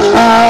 ah, ah.